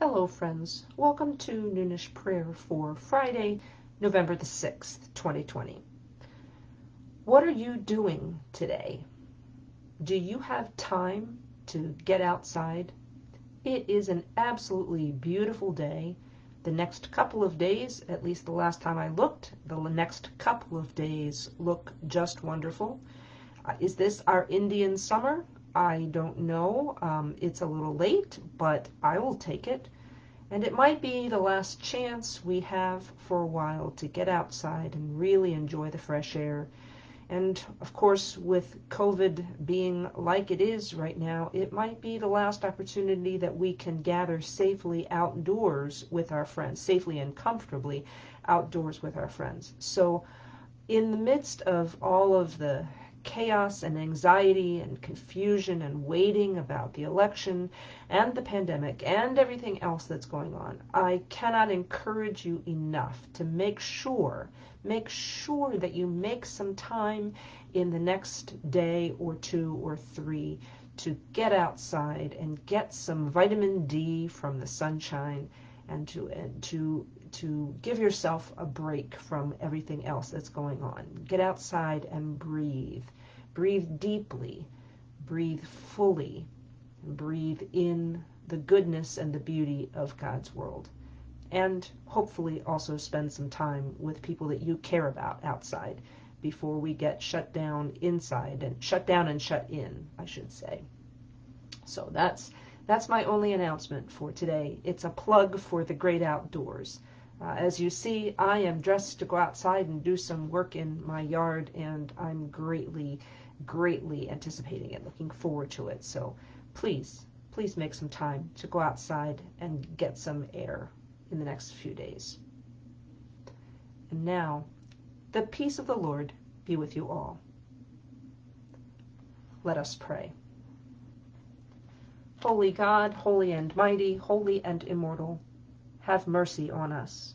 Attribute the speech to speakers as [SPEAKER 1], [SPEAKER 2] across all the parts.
[SPEAKER 1] Hello, friends. Welcome to Noonish Prayer for Friday, November the 6th, 2020. What are you doing today? Do you have time to get outside? It is an absolutely beautiful day. The next couple of days, at least the last time I looked, the next couple of days look just wonderful. Uh, is this our Indian summer? I don't know. Um, it's a little late, but I will take it. And it might be the last chance we have for a while to get outside and really enjoy the fresh air. And of course, with COVID being like it is right now, it might be the last opportunity that we can gather safely outdoors with our friends, safely and comfortably outdoors with our friends. So, in the midst of all of the chaos and anxiety and confusion and waiting about the election and the pandemic and everything else that's going on, I cannot encourage you enough to make sure, make sure that you make some time in the next day or two or three to get outside and get some vitamin D from the sunshine and to and to to give yourself a break from everything else that's going on. Get outside and breathe. Breathe deeply, breathe fully, breathe in the goodness and the beauty of God's world. And hopefully also spend some time with people that you care about outside before we get shut down inside and shut down and shut in, I should say. So that's that's my only announcement for today. It's a plug for the great outdoors. Uh, as you see, I am dressed to go outside and do some work in my yard, and I'm greatly greatly anticipating it, looking forward to it. So please, please make some time to go outside and get some air in the next few days. And now, the peace of the Lord be with you all. Let us pray. Holy God, holy and mighty, holy and immortal, have mercy on us.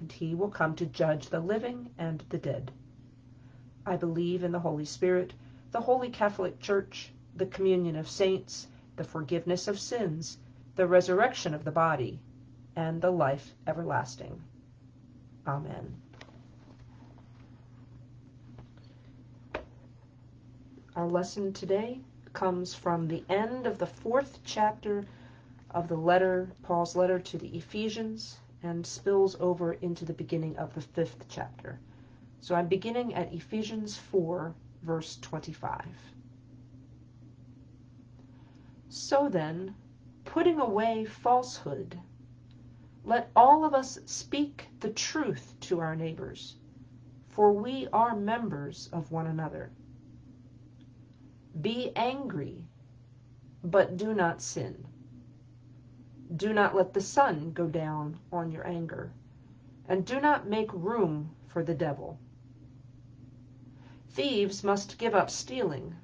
[SPEAKER 1] and he will come to judge the living and the dead. I believe in the Holy Spirit, the Holy Catholic Church, the communion of saints, the forgiveness of sins, the resurrection of the body, and the life everlasting. Amen. Our lesson today comes from the end of the fourth chapter of the letter, Paul's letter to the Ephesians, and spills over into the beginning of the fifth chapter. So I'm beginning at Ephesians 4, verse 25. So then, putting away falsehood, let all of us speak the truth to our neighbors, for we are members of one another. Be angry, but do not sin. Do not let the sun go down on your anger, and do not make room for the devil. Thieves must give up stealing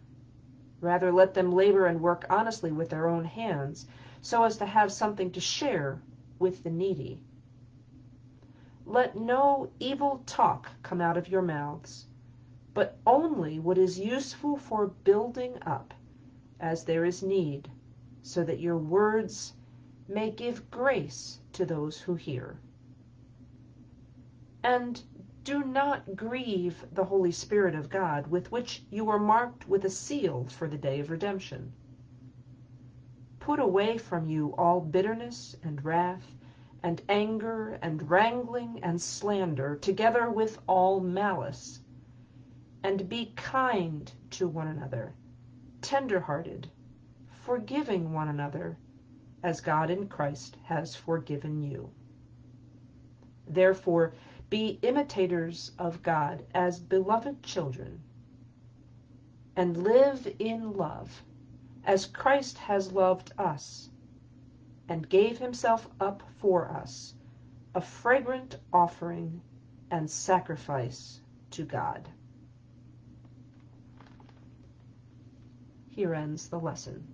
[SPEAKER 1] Rather let them labor and work honestly with their own hands, so as to have something to share with the needy. Let no evil talk come out of your mouths, but only what is useful for building up, as there is need, so that your words may give grace to those who hear. And do not grieve the Holy Spirit of God, with which you were marked with a seal for the day of redemption. Put away from you all bitterness and wrath, and anger and wrangling and slander, together with all malice. And be kind to one another, tender-hearted, forgiving one another, as God in Christ has forgiven you. Therefore, be imitators of God as beloved children, and live in love, as Christ has loved us and gave himself up for us, a fragrant offering and sacrifice to God. Here ends the lesson.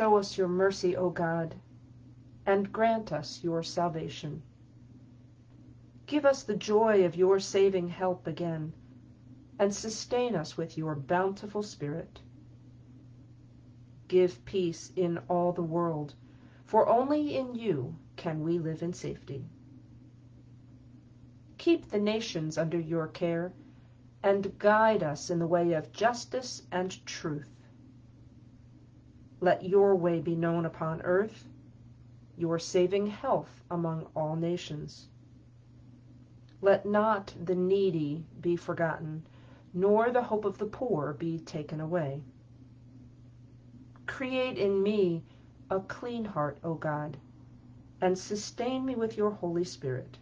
[SPEAKER 1] Show us your mercy, O God, and grant us your salvation. Give us the joy of your saving help again and sustain us with your bountiful Spirit. Give peace in all the world, for only in you can we live in safety. Keep the nations under your care, and guide us in the way of justice and truth. Let your way be known upon earth, your saving health among all nations. Let not the needy be forgotten, nor the hope of the poor be taken away. Create in me a clean heart, O God, and sustain me with your Holy Spirit.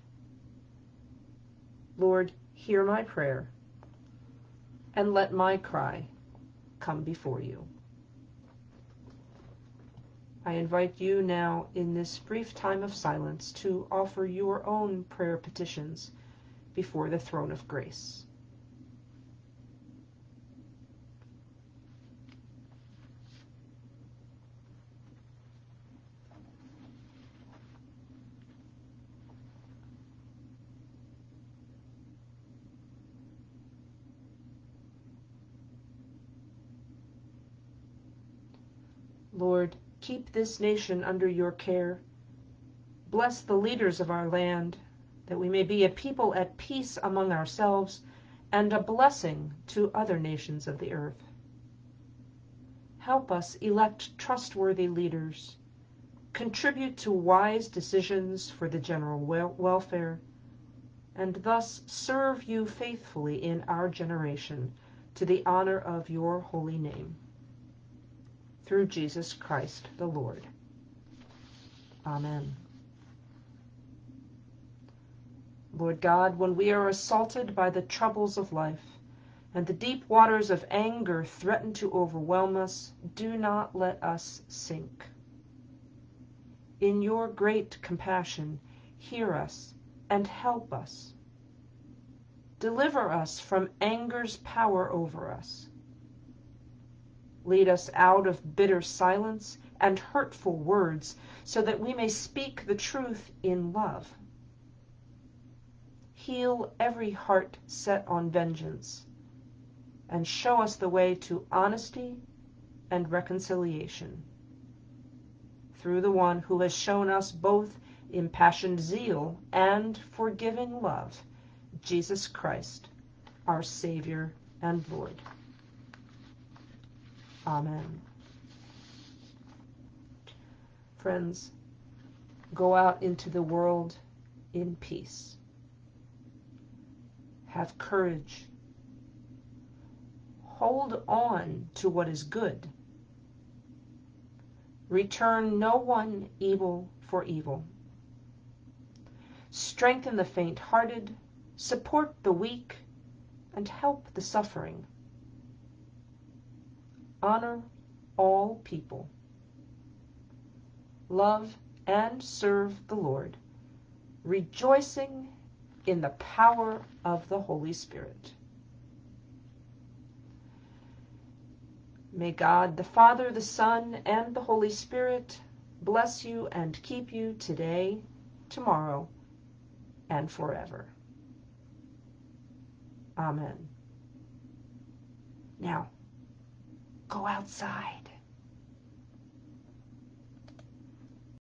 [SPEAKER 1] Lord, hear my prayer, and let my cry come before you. I invite you now in this brief time of silence to offer your own prayer petitions before the throne of grace. Lord, keep this nation under your care. Bless the leaders of our land, that we may be a people at peace among ourselves and a blessing to other nations of the earth. Help us elect trustworthy leaders, contribute to wise decisions for the general welfare, and thus serve you faithfully in our generation to the honor of your holy name through Jesus Christ the Lord. Amen. Lord God, when we are assaulted by the troubles of life and the deep waters of anger threaten to overwhelm us, do not let us sink. In your great compassion, hear us and help us. Deliver us from anger's power over us Lead us out of bitter silence and hurtful words, so that we may speak the truth in love. Heal every heart set on vengeance, and show us the way to honesty and reconciliation. Through the one who has shown us both impassioned zeal and forgiving love, Jesus Christ, our Savior and Lord. Amen. Friends, go out into the world in peace. Have courage. Hold on to what is good. Return no one evil for evil. Strengthen the faint-hearted, support the weak, and help the suffering honor all people. Love and serve the Lord, rejoicing in the power of the Holy Spirit. May God, the Father, the Son, and the Holy Spirit bless you and keep you today, tomorrow, and forever. Amen. Now, Go outside.